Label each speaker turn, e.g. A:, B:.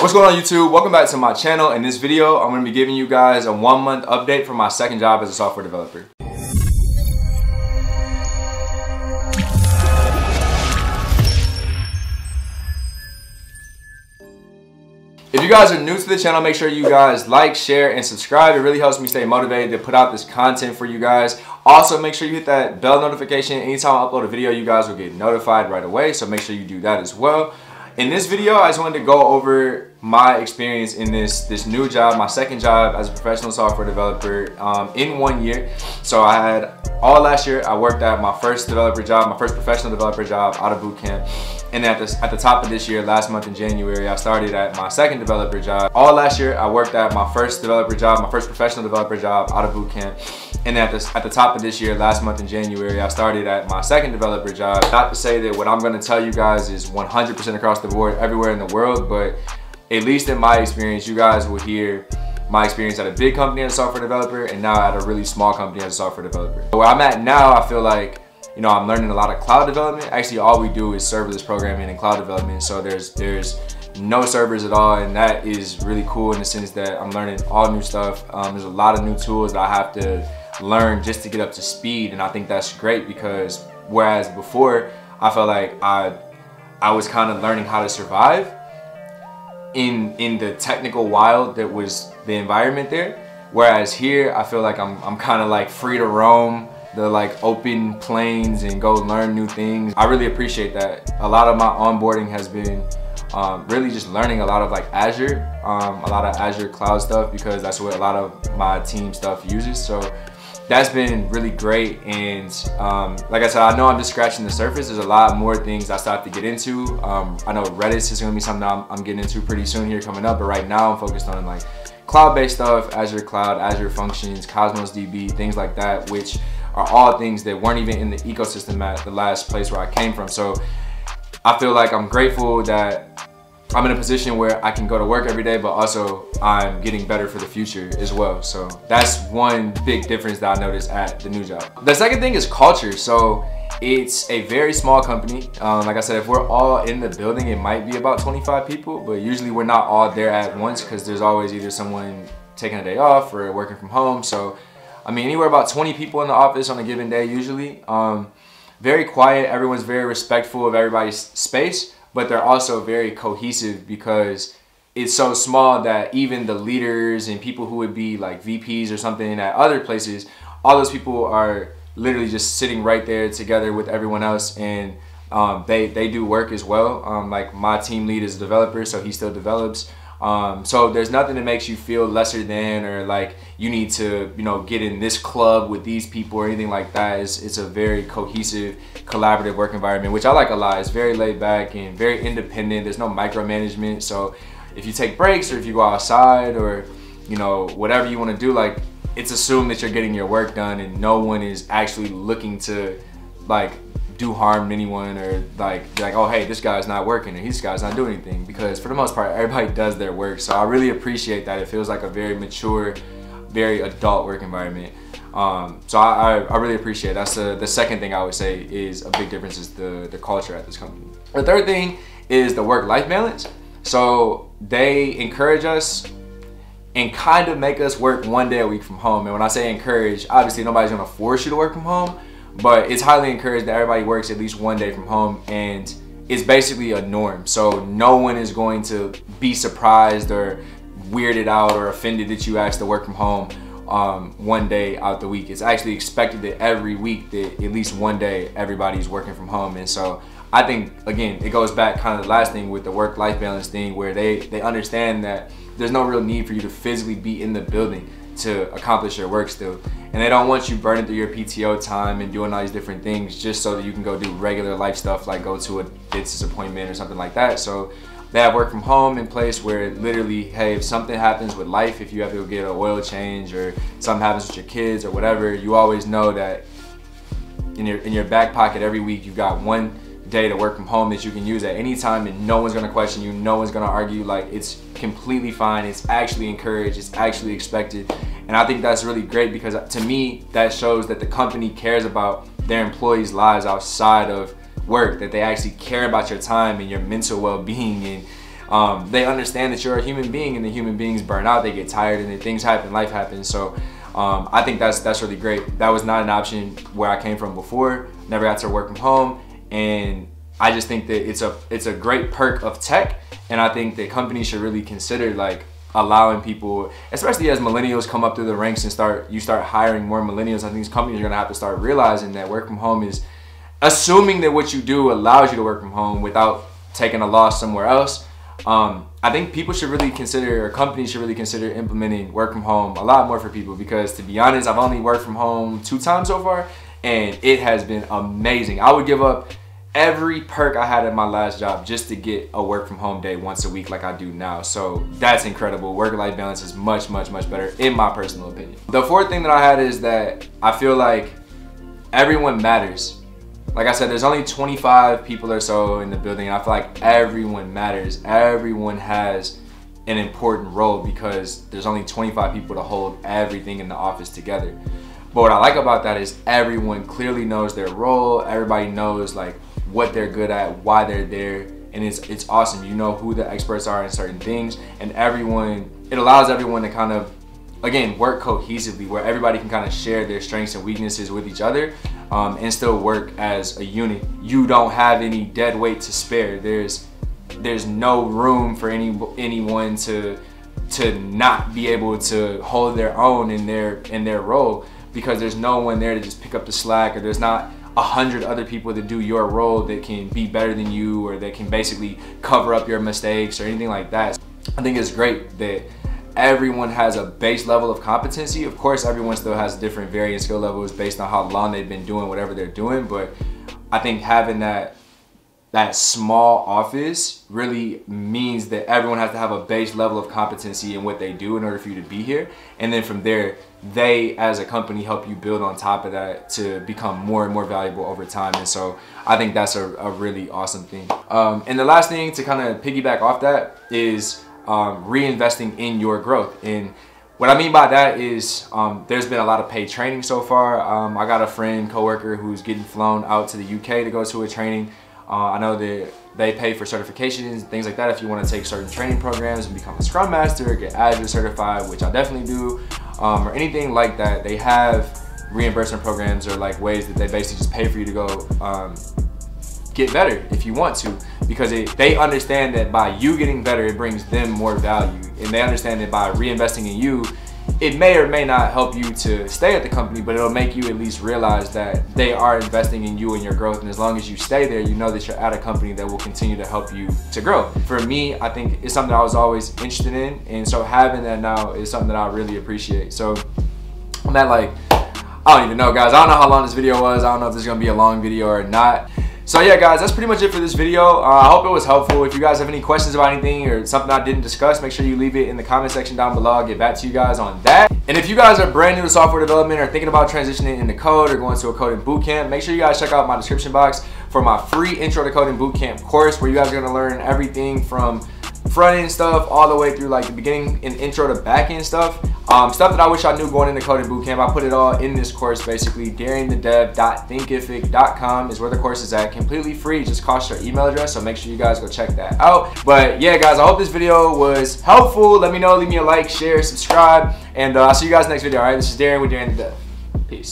A: What's going on YouTube? Welcome back to my channel. In this video, I'm gonna be giving you guys a one month update for my second job as a software developer. If you guys are new to the channel, make sure you guys like, share, and subscribe. It really helps me stay motivated to put out this content for you guys. Also, make sure you hit that bell notification. Anytime I upload a video, you guys will get notified right away. So make sure you do that as well. In this video, I just wanted to go over my experience in this this new job, my second job as a professional software developer um, in one year. So I had all last year, I worked at my first developer job, my first professional developer job out of boot camp. And at the, at the top of this year, last month in January, I started at my second developer job. All last year, I worked at my first developer job, my first professional developer job out of boot camp. And at the, at the top of this year, last month in January, I started at my second developer job. Not to say that what I'm gonna tell you guys is 100% across the board everywhere in the world, but at least in my experience, you guys will hear my experience at a big company as a software developer and now at a really small company as a software developer. Where I'm at now, I feel like, you know, I'm learning a lot of cloud development. Actually, all we do is serverless programming and cloud development. So there's, there's no servers at all. And that is really cool in the sense that I'm learning all new stuff. Um, there's a lot of new tools that I have to learn just to get up to speed. And I think that's great because whereas before, I felt like I, I was kind of learning how to survive in in the technical wild that was the environment there. Whereas here, I feel like I'm, I'm kind of like free to roam the like open plains and go learn new things. I really appreciate that. A lot of my onboarding has been um, really just learning a lot of like Azure, um, a lot of Azure cloud stuff because that's what a lot of my team stuff uses. So that's been really great. And um, like I said, I know I'm just scratching the surface. There's a lot more things I still have to get into. Um, I know Redis is gonna be something I'm, I'm, getting into pretty soon here coming up, but right now I'm focused on like cloud-based stuff, Azure Cloud, Azure Functions, Cosmos DB, things like that, which are all things that weren't even in the ecosystem at the last place where I came from. So I feel like I'm grateful that I'm in a position where I can go to work every day, but also I'm getting better for the future as well. So that's one big difference that I noticed at the new job. The second thing is culture. So it's a very small company. Um, like I said, if we're all in the building, it might be about 25 people, but usually we're not all there at once because there's always either someone taking a day off or working from home. So, I mean, anywhere about 20 people in the office on a given day usually. Um, very quiet. Everyone's very respectful of everybody's space but they're also very cohesive because it's so small that even the leaders and people who would be like VPs or something at other places, all those people are literally just sitting right there together with everyone else and um, they, they do work as well. Um, like my team lead is a developer, so he still develops. Um, so there's nothing that makes you feel lesser than or like you need to, you know, get in this club with these people or anything like that. It's, it's a very cohesive, collaborative work environment, which I like a lot. It's very laid back and very independent. There's no micromanagement. So if you take breaks or if you go outside or, you know, whatever you want to do, like it's assumed that you're getting your work done and no one is actually looking to like do harm to anyone or like like oh hey this guy's not working or this guy's not doing anything because for the most part everybody does their work. So I really appreciate that. It feels like a very mature very adult work environment. Um, so I, I, I, really appreciate it. that's the, the second thing I would say is a big difference is the the culture at this company. The third thing is the work-life balance. So they encourage us and kind of make us work one day a week from home. And when I say encourage obviously nobody's gonna force you to work from home but it's highly encouraged that everybody works at least one day from home and it's basically a norm. So no one is going to be surprised or weirded out or offended that you asked to work from home um, one day out the week. It's actually expected that every week that at least one day everybody's working from home. And so I think again, it goes back kind of the last thing with the work-life balance thing where they, they understand that there's no real need for you to physically be in the building to accomplish your work still. And they don't want you burning through your PTO time and doing all these different things just so that you can go do regular life stuff like go to a dentist appointment or something like that. So they have work from home in place where literally, hey, if something happens with life, if you have to go get an oil change or something happens with your kids or whatever, you always know that in your in your back pocket every week you've got one day to work from home that you can use at any time and no one's gonna question you, no one's gonna argue. Like it's completely fine. It's actually encouraged. It's actually expected. And I think that's really great because to me, that shows that the company cares about their employees' lives outside of work, that they actually care about your time and your mental well-being and Um, they understand that you're a human being and the human beings burn out, they get tired and then things happen, life happens. So um, I think that's that's really great. That was not an option where I came from before. Never got to work from home, and I just think that it's a it's a great perk of tech, and I think that companies should really consider like allowing people, especially as millennials come up through the ranks and start you start hiring more millennials. I think companies are gonna have to start realizing that work from home is assuming that what you do allows you to work from home without taking a loss somewhere else. Um, I think people should really consider, or companies should really consider implementing work from home a lot more for people because to be honest, I've only worked from home two times so far and it has been amazing. I would give up every perk I had at my last job just to get a work from home day once a week like I do now. So that's incredible. Work-life balance is much, much, much better in my personal opinion. The fourth thing that I had is that I feel like everyone matters like I said, there's only 25 people or so in the building. I feel like everyone matters. Everyone has an important role because there's only 25 people to hold everything in the office together. But what I like about that is everyone clearly knows their role. Everybody knows like what they're good at, why they're there, and it's it's awesome. You know who the experts are in certain things, and everyone it allows everyone to kind of again work cohesively where everybody can kind of share their strengths and weaknesses with each other um, and still work as a unit. You don't have any dead weight to spare. There's there's no room for any anyone to to not be able to hold their own in their in their role because there's no one there to just pick up the slack or there's not a hundred other people that do your role that can be better than you or that can basically cover up your mistakes or anything like that. I think it's great that everyone has a base level of competency. Of course, everyone still has different varying skill levels based on how long they've been doing whatever they're doing. But I think having that that small office really means that everyone has to have a base level of competency in what they do in order for you to be here. And then from there, they as a company help you build on top of that to become more and more valuable over time. And so I think that's a, a really awesome thing. Um, and the last thing to kind of piggyback off that is um, reinvesting in your growth. And what I mean by that is um, there's been a lot of paid training so far. Um, I got a friend, coworker who's getting flown out to the UK to go to a training. Uh, I know that they pay for certifications, things like that if you want to take certain training programs and become a Scrum Master, get Azure certified, which I definitely do, um, or anything like that. They have reimbursement programs or like ways that they basically just pay for you to go um, get better if you want to because it, they understand that by you getting better it brings them more value and they understand that by reinvesting in you it may or may not help you to stay at the company but it'll make you at least realize that they are investing in you and your growth and as long as you stay there you know that you're at a company that will continue to help you to grow for me i think it's something i was always interested in and so having that now is something that i really appreciate so i'm at like I don't even know guys. I don't know how long this video was. I don't know if this is gonna be a long video or not. So yeah, guys, that's pretty much it for this video. Uh, I hope it was helpful. If you guys have any questions about anything or something I didn't discuss, make sure you leave it in the comment section down below. I'll get back to you guys on that. And if you guys are brand new to software development or thinking about transitioning into code or going to a coding bootcamp, make sure you guys check out my description box for my free Intro to Coding Bootcamp course where you guys are gonna learn everything from front end stuff all the way through like the beginning and intro to back end stuff. Um, stuff that I wish I knew going into coding bootcamp. I put it all in this course basically. DerienTheDev.Thinkific.com is where the course is at. Completely free, just costs your email address. So make sure you guys go check that out. But yeah, guys, I hope this video was helpful. Let me know, leave me a like, share, subscribe, and uh, I'll see you guys next video. All right, this is Derien with Derien the Dev. Peace.